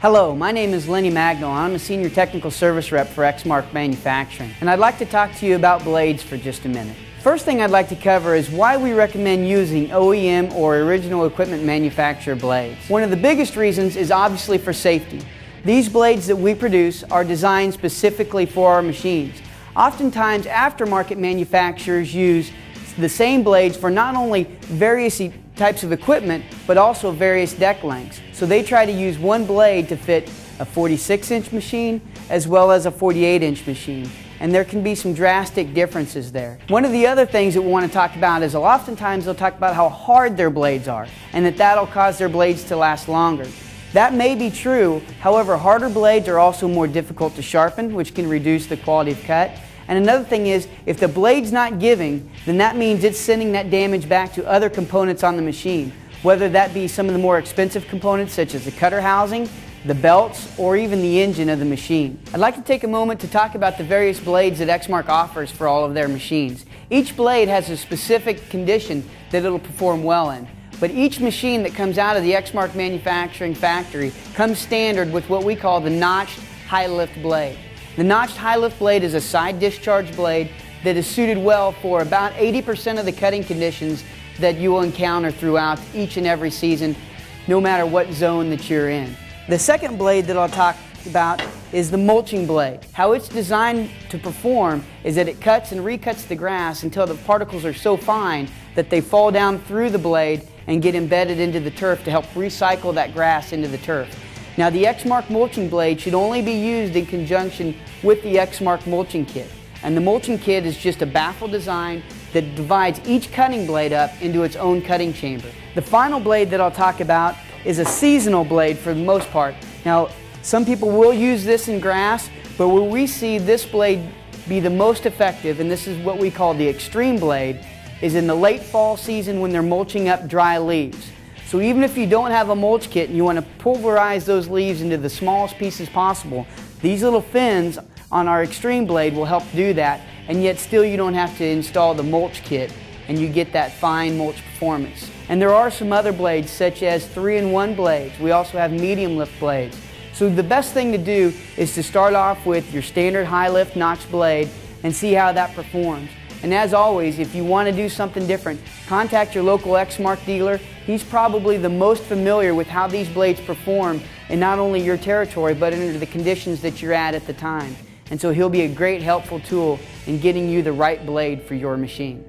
Hello, my name is Lenny Mangnall. I'm a Senior Technical Service Rep for Exmark Manufacturing, and I'd like to talk to you about blades for just a minute. First thing I'd like to cover is why we recommend using OEM or original equipment manufacturer blades. One of the biggest reasons is obviously for safety. These blades that we produce are designed specifically for our machines. Oftentimes aftermarket manufacturers use the same blades for not only various types of equipment, but also various deck lengths. So they try to use one blade to fit a 46 inch machine as well as a 48 inch machine. And there can be some drastic differences there. One of the other things that we want to talk about is oftentimes they'll talk about how hard their blades are and that that'll cause their blades to last longer. That may be true, however harder blades are also more difficult to sharpen which can reduce the quality of cut and another thing is, if the blade's not giving, then that means it's sending that damage back to other components on the machine, whether that be some of the more expensive components such as the cutter housing, the belts, or even the engine of the machine. I'd like to take a moment to talk about the various blades that Exmark offers for all of their machines. Each blade has a specific condition that it'll perform well in. But each machine that comes out of the Exmark manufacturing factory comes standard with what we call the notched high lift blade. The notched high lift blade is a side discharge blade that is suited well for about 80% of the cutting conditions that you will encounter throughout each and every season, no matter what zone that you're in. The second blade that I'll talk about is the mulching blade. How it's designed to perform is that it cuts and recuts the grass until the particles are so fine that they fall down through the blade and get embedded into the turf to help recycle that grass into the turf. Now the Exmark mulching blade should only be used in conjunction with the Exmark mulching kit. And the mulching kit is just a baffle design that divides each cutting blade up into its own cutting chamber. The final blade that I'll talk about is a seasonal blade for the most part. Now, some people will use this in grass, but where we see this blade be the most effective, and this is what we call the extreme blade, is in the late fall season when they're mulching up dry leaves. So even if you don't have a mulch kit and you want to pulverize those leaves into the smallest pieces possible, these little fins on our extreme blade will help do that and yet still you don't have to install the mulch kit and you get that fine mulch performance. And there are some other blades such as 3-in-1 blades. We also have medium lift blades. So the best thing to do is to start off with your standard high lift notch blade and see how that performs. And as always, if you want to do something different, contact your local Exmark dealer. He's probably the most familiar with how these blades perform in not only your territory, but under the conditions that you're at at the time. And so he'll be a great helpful tool in getting you the right blade for your machine.